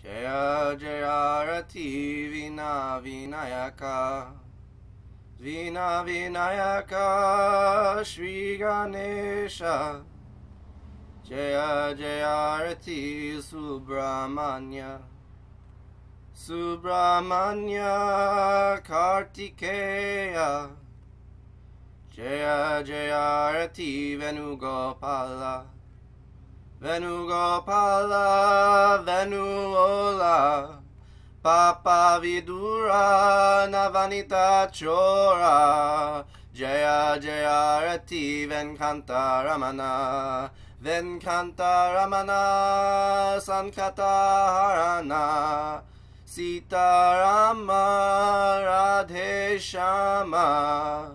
Jaya Jaya Rati Vina Vinayaka Vina Vinayaka Shri Ganesha. Jaya Jaya Rati Subramanya. Subramanya Kartikeya. Jaya Jaya Rati Venugopala Venugopala Venuola Papa Vidura Navanita Chora Jaya Jaya Rati Venkata Ramana Venkata Ramana Sankata Harana Sita Rama Radhe Shama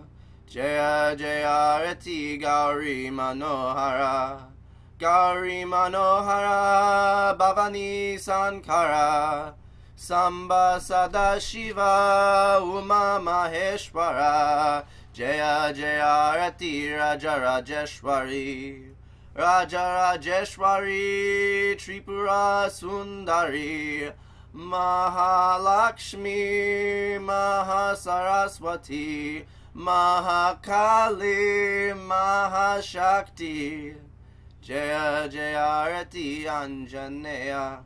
Jaya Jaya Rati Gauri Manohara Gauri Manohara Bhavani Sankara Samba Sadashiva Uma Maheshwara Jaya Jaya Rati Raja Rajeshwari Raja Rajeshwari Tripura Sundari Mahalakshmi Mahasaraswati Mahakali Mahashakti Jaya Jaya Rati Anjaneya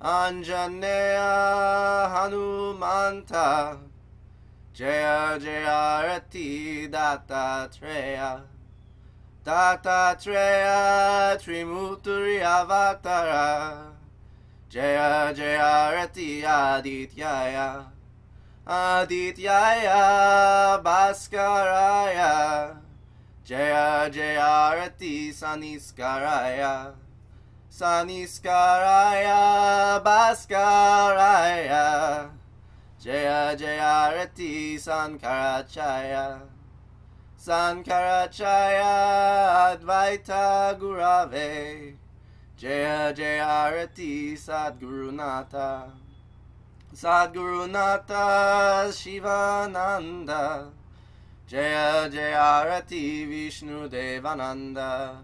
Anjaneya Hanumanta. Jaya Jaya Rati Dattatreya Dattatreya Trimuturi Avatara Jaya Jaya Rati Adityaya. Adityaya Bhaskaraya Jaya Jaya Rati Saniskaraya Saniskaraya Bhaskaraya Jaya Jaya Rati Sankaracharya. Sankaracharya Advaita Gurave. Jaya Jaya Rati Sadgurunata Sadgurunata Sivananda Jaya Jaya Rati Vishnu Devananda.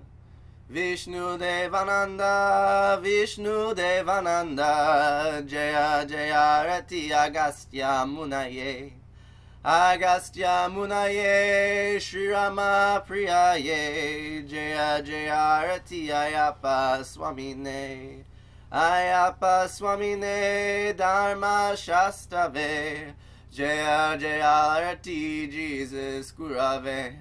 Vishnu Devananda Vishnu Devananda. Jaya Jaya Rati Agastya Munaye. Agastya Munaye Shri Rama Priyaye. Jaya Jaya Rati Ayyappa Swamine. Ayyappa Swamine Dharma Shastave Jaya Jaya Rati Jesus Gurave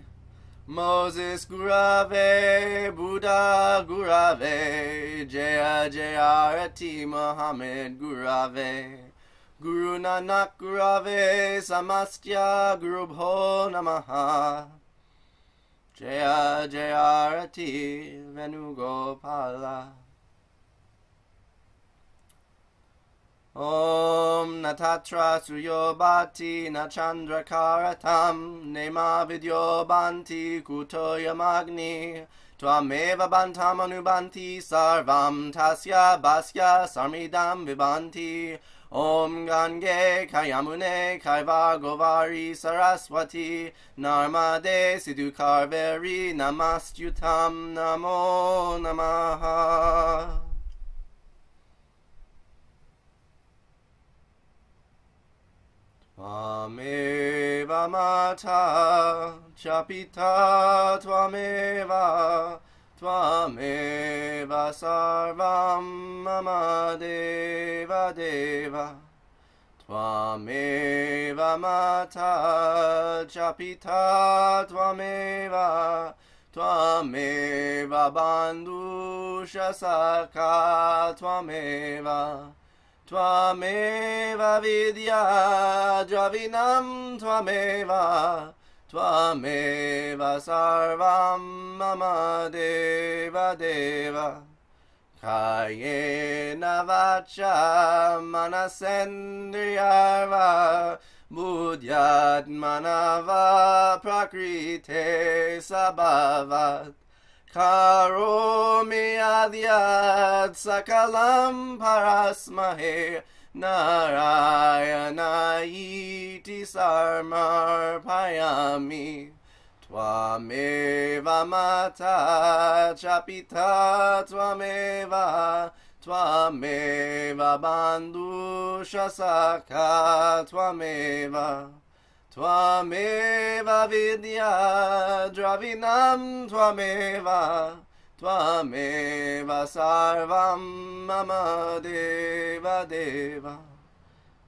Moses Gurave Buddha Gurave Jaya Jaya Rati Muhammad Gurave Guru Nanak Gurave Samastya Gurubho Namaha. Jaya Jaya Rati Venugopala. Om न तत्र सूर्यो भाति न चन्द्रकारतां नेमा विद्यो भान्ति कुतो यमाग्निः त्वामेव बन्धमनुबन्ति सर्वं तस्य भास्य समिदं विभान्ति ॐ गङ्गे खयमुने खैवागोवारि सरस्वती नर्मदे सिधुकावेरि नमस्त्युतं नमो नमः Tvameva Mata Chapita Tvameva Tvameva Sarvam Mama Deva Deva. Tvameva Mata Chapita Tvameva Tvameva Bandusha Saka Tvameva Tvameva Vidya Javinam Tvameva Tvameva Sarvam Mama Deva Deva. Kayena Vacha Manasendriyarva Budyat Manava Prakrite Sabhavat Karomi adyat sakalam parasmahe narayana iti sarmar payami Tvameva mata chapita tvameva Tvameva bandusha saka Tvameva Tvameva vidya dravinam Tvameva Tvameva sarvam mama deva deva.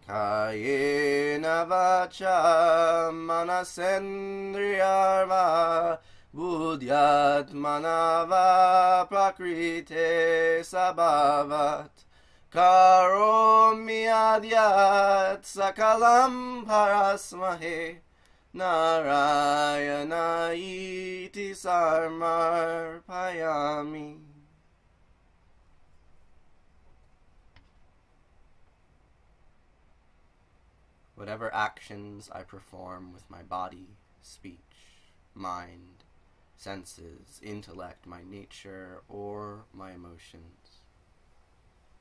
Kayena vacha manasendriyarva Buddhyat manava prakrite sabhavat Karomi adyat sakalam parasmahe Narayana iti sarmarpayami Whatever actions I perform with my body, speech, mind, senses, intellect, my nature, or my emotions.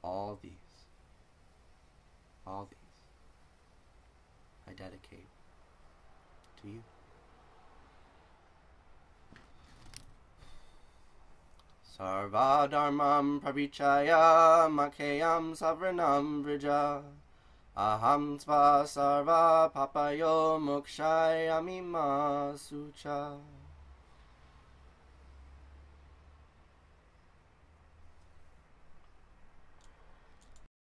All these, all these, I dedicate to you. Sarvadharmam pravichaya makayam savranam vrija aham sva sarva papayo mokshayami ma sucha